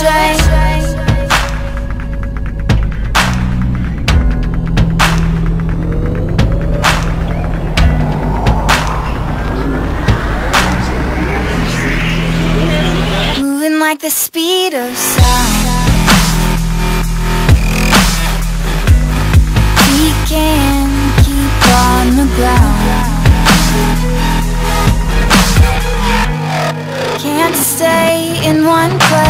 Moving like the speed of sound. We can keep on the ground. Can't stay in one place.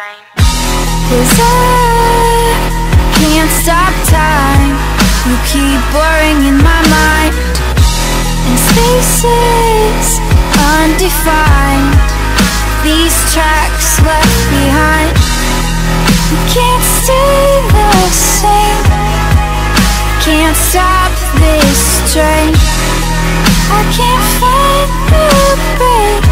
Train. Cause I can't stop time. You keep blurring in my mind. And spaces undefined. These tracks left behind. You can't stay the same. Can't stop this train. I can't find the brakes